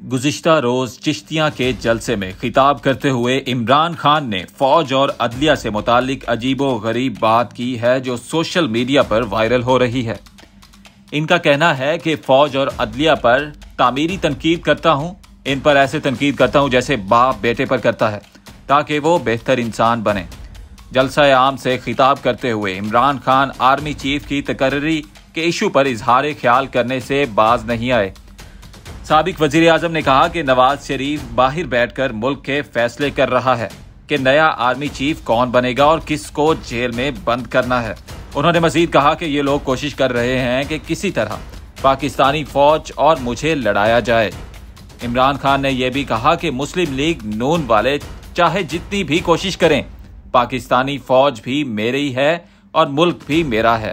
गुजश्ता रोज चिश्तियाँ के जलसे में खिताब करते हुए इमरान खान ने फौज और अदलिया से मुतालिक अजीबो गरीब बात की है जो सोशल मीडिया पर वायरल हो रही है। इनका कहना है कि फौज और अदलिया पर तामीरी तनकीद करता हूँ। इन पर ऐसे तनकीद करता हूँ जैसे बाप बेटे पर करता है, ताकि वो बेहतर इंसान बने। जलसा आम से खिताब करते हुए इमरान खान आर्मी चीफ की तकर्री के इशू पर इजहार ख्याल करने से बाज नहीं आए। सबक वज़ीर आज़म ने कहा कि नवाज़ शरीफ बाहर बैठकर मुल्क के फैसले कर रहा है कि नया आर्मी चीफ कौन बनेगा और किसको जेल में बंद करना है। उन्होंने मजीद कहा कि ये लोग कोशिश कर रहे हैं कि किसी तरह पाकिस्तानी फौज और मुझे लड़ाया जाए। इमरान खान ने यह भी कहा कि मुस्लिम लीग नून वाले चाहे जितनी भी कोशिश करें, पाकिस्तानी फौज भी मेरी है और मुल्क भी मेरा है।